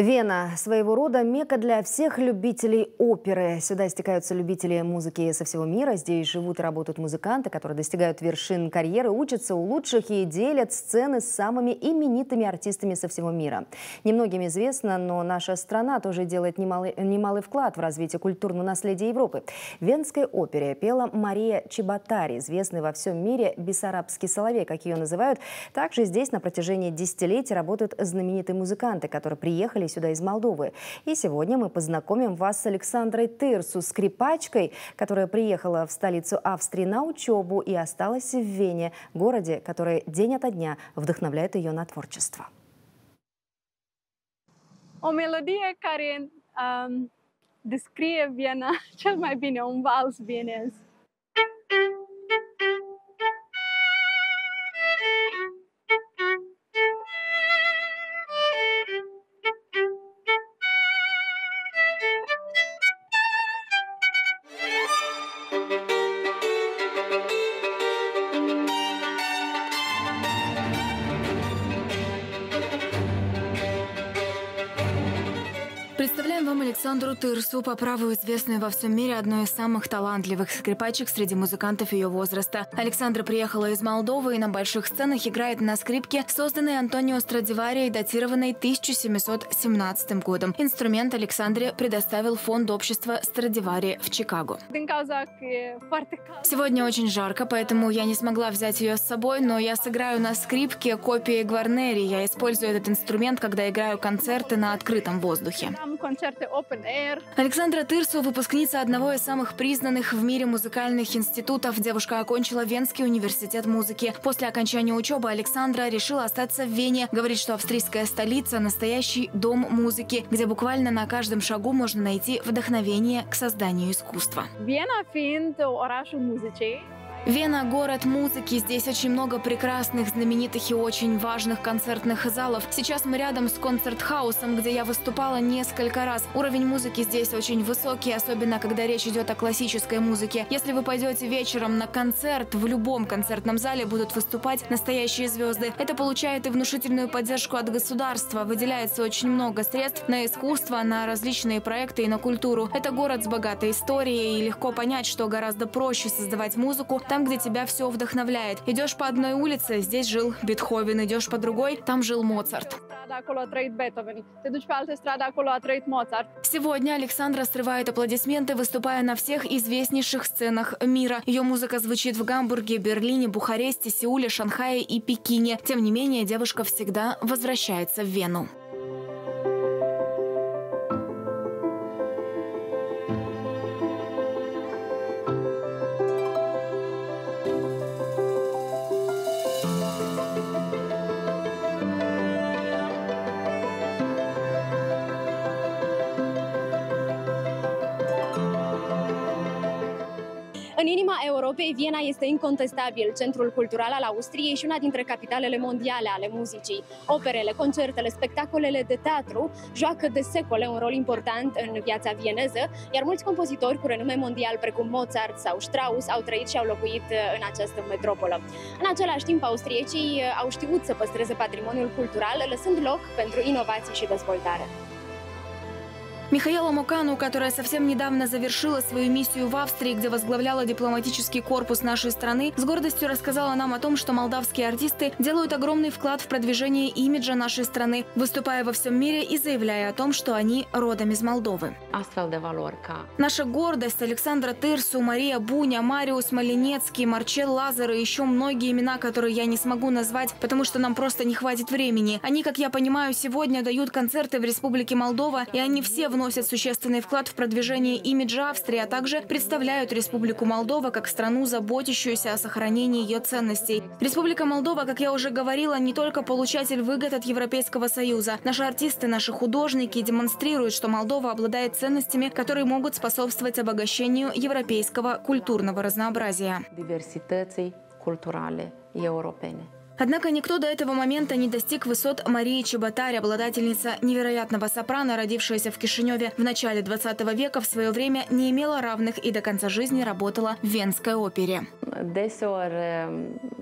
Вена – своего рода мека для всех любителей оперы. Сюда стекаются любители музыки со всего мира. Здесь живут и работают музыканты, которые достигают вершин карьеры, учатся у лучших и делят сцены с самыми именитыми артистами со всего мира. Немногим известно, но наша страна тоже делает немалый, немалый вклад в развитие культурного наследия Европы. В Венской опере пела Мария Чеботари, известный во всем мире бессарабский соловей, как ее называют. Также здесь на протяжении десятилетий работают знаменитые музыканты, которые приехали сюда из Молдовы. И сегодня мы познакомим вас с Александрой Тырсу, скрипачкой, которая приехала в столицу Австрии на учебу и осталась в Вене, городе, который день ото дня вдохновляет ее на творчество. O melodie care um, descrie Viena cel mai bine, un vals vienez. Представляем вам Александру Тырсу, по праву известную во всем мире одной из самых талантливых скрипачек среди музыкантов ее возраста. Александра приехала из Молдовы и на больших сценах играет на скрипке, созданной Антонио Страдивари и датированной 1717 годом. Инструмент Александре предоставил фонд общества Страдивари в Чикаго. Сегодня очень жарко, поэтому я не смогла взять ее с собой, но я сыграю на скрипке копии Гварнери. Я использую этот инструмент, когда играю концерты на открытом воздухе концерты open air. Александра Тырсу – выпускница одного из самых признанных в мире музыкальных институтов. Девушка окончила Венский университет музыки. После окончания учебы Александра решила остаться в Вене. Говорит, что австрийская столица – настоящий дом музыки, где буквально на каждом шагу можно найти вдохновение к созданию искусства. Вена fiind orașul muzicii, Вена – город музыки. Здесь очень много прекрасных, знаменитых и очень важных концертных залов. Сейчас мы рядом с концерт-хаусом, где я выступала несколько раз. Уровень музыки здесь очень высокий, особенно когда речь идет о классической музыке. Если вы пойдете вечером на концерт, в любом концертном зале будут выступать настоящие звезды. Это получает и внушительную поддержку от государства. Выделяется очень много средств на искусство, на различные проекты и на культуру. Это город с богатой историей, и легко понять, что гораздо проще создавать музыку, там, где тебя все вдохновляет. Идешь по одной улице, здесь жил Бетховен, идешь по другой, там жил Моцарт. Сегодня Александра срывает аплодисменты, выступая на всех известнейших сценах мира. Ее музыка звучит в Гамбурге, Берлине, Бухаресте, Сеуле, Шанхае и Пекине. Тем не менее, девушка всегда возвращается в Вену. În inima Europei, Viena este incontestabil centrul cultural al Austriei și una dintre capitalele mondiale ale muzicii. Operele, concertele, spectacolele de teatru joacă de secole un rol important în viața vieneză, iar mulți compozitori cu renume mondial, precum Mozart sau Strauss, au trăit și au locuit uh, în această metropolă. În același timp, austriecii uh, au știut să păstreze patrimoniul cultural, lăsând loc pentru inovații și dezvoltare. Михаила Мукану, которая совсем недавно завершила свою миссию в Австрии, где возглавляла дипломатический корпус нашей страны, с гордостью рассказала нам о том, что молдавские артисты делают огромный вклад в продвижение имиджа нашей страны, выступая во всем мире и заявляя о том, что они родом из Молдовы. Наша гордость Александра Тырсу, Мария Буня, Мариус Малинецкий, Марчел Лазар и еще многие имена, которые я не смогу назвать, потому что нам просто не хватит времени. Они, как я понимаю, сегодня дают концерты в Республике Молдова, и они все в вносят существенный вклад в продвижение имиджа Австрии, а также представляют Республику Молдова как страну, заботящуюся о сохранении ее ценностей. Республика Молдова, как я уже говорила, не только получатель выгод от Европейского Союза. Наши артисты, наши художники демонстрируют, что Молдова обладает ценностями, которые могут способствовать обогащению европейского культурного разнообразия. Diversității culturale europene. Однако никто до этого момента не достиг высот Марии Чеботарь, обладательница невероятного сопрано, родившаяся в Кишиневе в начале 20 века, в свое время не имела равных и до конца жизни работала в Венской опере. Deseori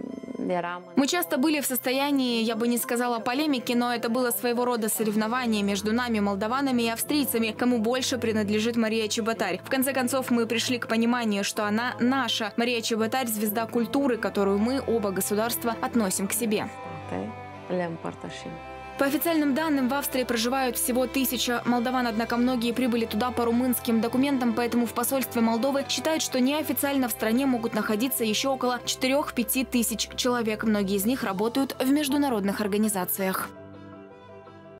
Мы часто были в состоянии, я бы не сказала полемики, но это было своего рода соревнование между нами, молдаванами и австрийцами, кому больше принадлежит Мария Чеботарь. В конце концов, мы пришли к пониманию, что она наша. Мария Чеботарь – звезда культуры, которую мы, оба государства, относим к себе. По официальным данным, в Австрии проживают всего тысяча молдаван, однако многие прибыли туда по румынским документам, поэтому в посольстве Молдовы считают, что неофициально в стране могут находиться еще около 4-5 тысяч человек. Многие из них работают в международных организациях.